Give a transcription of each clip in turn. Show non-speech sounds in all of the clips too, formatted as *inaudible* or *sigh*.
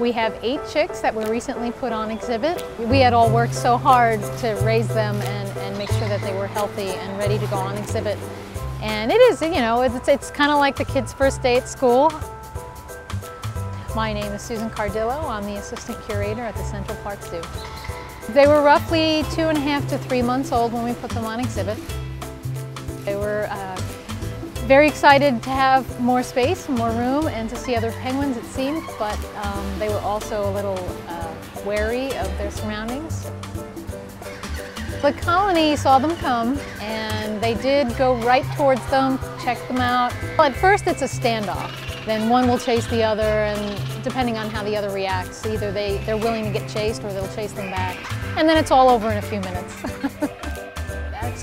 We have eight chicks that were recently put on exhibit. We had all worked so hard to raise them and, and make sure that they were healthy and ready to go on exhibit. And it is, you know, it's, it's kind of like the kids' first day at school. My name is Susan Cardillo. I'm the assistant curator at the Central Park Zoo. They were roughly two and a half to three months old when we put them on exhibit. They were uh, very excited to have more space, more room, and to see other penguins, it seemed, but um, they were also a little uh, wary of their surroundings. The colony saw them come, and they did go right towards them, check them out. Well, at first it's a standoff. Then one will chase the other, and depending on how the other reacts, either they, they're willing to get chased or they'll chase them back. And then it's all over in a few minutes. *laughs*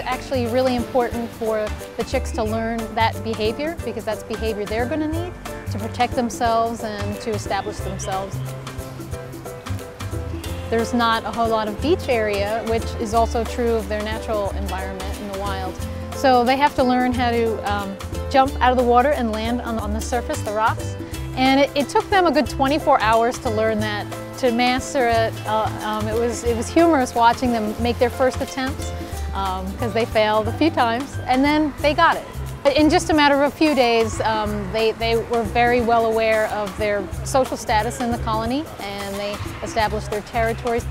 Actually really important for the chicks to learn that behavior because that's behavior they're going to need to protect themselves and to establish themselves. There's not a whole lot of beach area, which is also true of their natural environment in the wild. So they have to learn how to um, jump out of the water and land on, on the surface, the rocks. And it, it, took them a good 24 hours to learn that, to master it. Uh, um, it, was, it was humorous watching them make their first attempts because um, they failed a few times and then they got it. In just a matter of a few days, um, they, they were very well aware of their social status in the colony and they established their territories.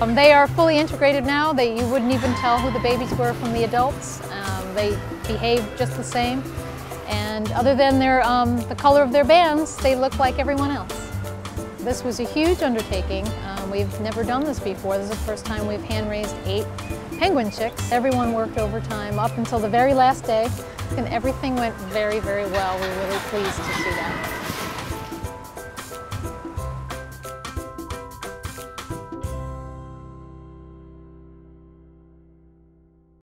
Um, they are fully integrated now. They, you wouldn't even tell who the babies were from the adults. Um, they behave just the same. And other than their, um, the color of their bands, they look like everyone else. This was a huge undertaking. Um, we've never done this before. This is the first time we've hand-raised eight penguin chicks. Everyone worked overtime up until the very last day, and everything went very, very well. We're really pleased to see that.